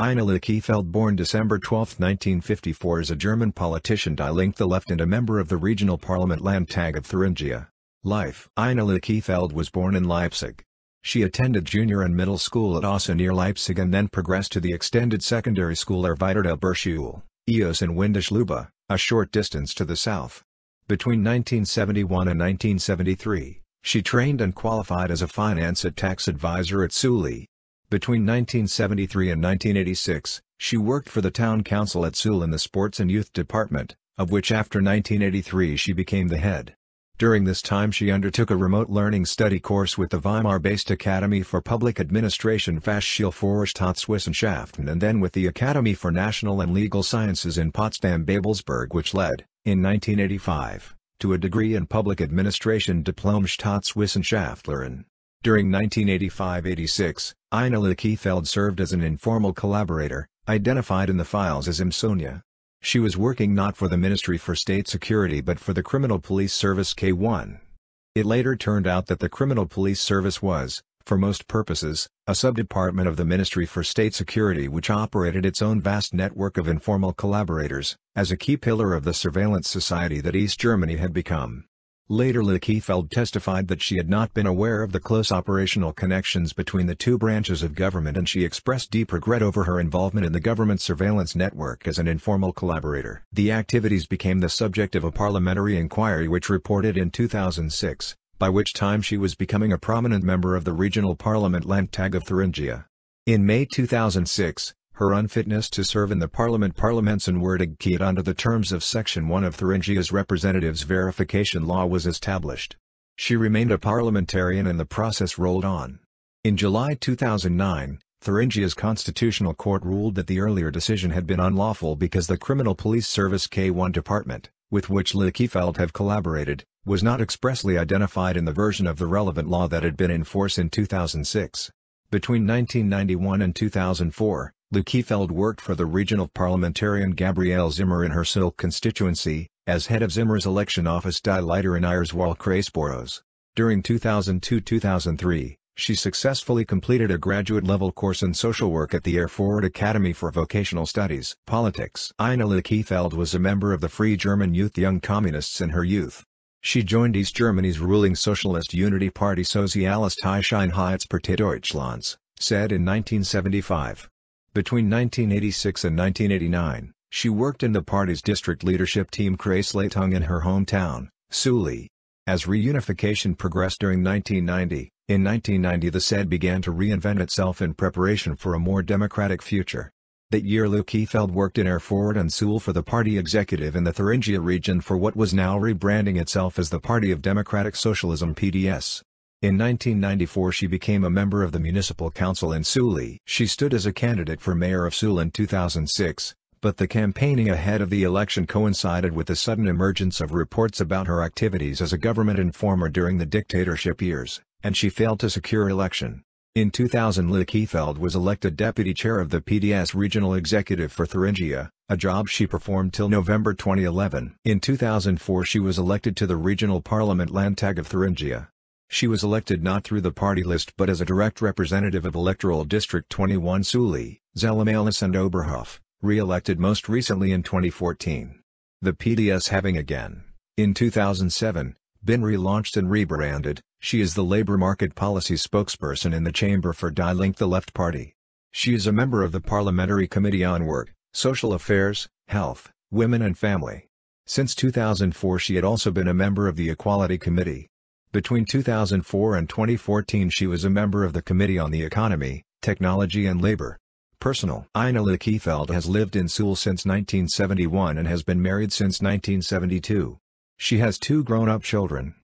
Ina Leukefeld born December 12, 1954 is a German politician Die Linke the Left and a member of the regional parliament Landtag of Thuringia. Life Ina Leukefeld was born in Leipzig. She attended junior and middle school at Ossa near Leipzig and then progressed to the extended secondary school Erweiterte EOS in Windischleuba, a short distance to the south. Between 1971 and 1973, she trained and qualified as a finance and tax advisor at Suhl, between 1973 and 1986, she worked for the town council at Suhl in the sports and youth department, of which after 1983 she became the head. During this time she undertook a remote learning study course with the Weimar-based Academy for Public Administration Fachschule and then with the Academy for National and Legal Sciences in Potsdam-Babelsberg which led, in 1985, to a degree in Public Administration Diplom Staatswissenschaftlerin. During 1985-86, Ina Leukefeld served as an informal collaborator, identified in the files as IM Sonja. She was working not for the Ministry for State Security but for the Criminal Police Service K1. It later turned out that the Criminal Police Service was, for most purposes, a subdepartment of the Ministry for State Security which operated its own vast network of informal collaborators, as a key pillar of the surveillance society that East Germany had become. Later Leukefeld testified that she had not been aware of the close operational connections between the two branches of government and she expressed deep regret over her involvement in the government surveillance network as an informal collaborator. The activities became the subject of a parliamentary inquiry which reported in 2006, by which time she was becoming a prominent member of the regional parliament Landtag of Thuringia. In May 2006, her unfitness to serve in the parliament Parlamentsverträglichkeit under the terms of Section 1 of Thuringia's Representatives Verification Law was established. She remained a parliamentarian and the process rolled on. In July 2009, Thuringia's Constitutional Court ruled that the earlier decision had been unlawful because the Criminal Police Service K1 Department, with which Leukefeld have collaborated, was not expressly identified in the version of the relevant law that had been in force in 2006. Between 1991 and 2004, Leukefeld worked for the regional parliamentarian Gabriele Zimmer in her Suhl constituency, as head of Zimmer's election office Die Leiter in Irrswall Kreisboros. During 2002-2003, she successfully completed a graduate-level course in social work at the Erfurt Academy for Vocational Studies. Politics Ina Leukefeld was a member of the Free German Youth Young Communists in her youth. She joined East Germany's ruling Socialist Unity Party Sozialist Einheitspartei Deutschlands, SED in 1975. Between 1986 and 1989, she worked in the party's district leadership team Kreisleitung in her hometown, Suhl. As reunification progressed during 1990, in 1990 the SED began to reinvent itself in preparation for a more democratic future. That year Leukefeld worked in Erfurt and Suhl for the party executive in the Thuringia region for what was now rebranding itself as the Party of Democratic Socialism PDS. In 1994 she became a member of the municipal council in Suhl. She stood as a candidate for mayor of Suhl in 2006, but the campaigning ahead of the election coincided with the sudden emergence of reports about her activities as a government informer during the dictatorship years, and she failed to secure election. In 2000 Leukefeld was elected deputy chair of the PDS regional executive for Thuringia, a job she performed till November 2011. In 2004 she was elected to the regional parliament Landtag of Thuringia. She was elected not through the party list but as a direct representative of electoral district 21 Suhl, Zella-Mehlis and Oberhof, re-elected most recently in 2014. The PDS having again, in 2007, been relaunched and rebranded, she is the labor market policy spokesperson in the chamber for Die Linke the Left Party. She is a member of the Parliamentary Committee on Work, Social Affairs, Health, Women and Family. Since 2004 she had also been a member of the Equality Committee. Between 2004 and 2014 she was a member of the Committee on the Economy, Technology and Labor. Personal Ina Leukefeld has lived in Suhl since 1971 and has been married since 1972. She has two grown-up children.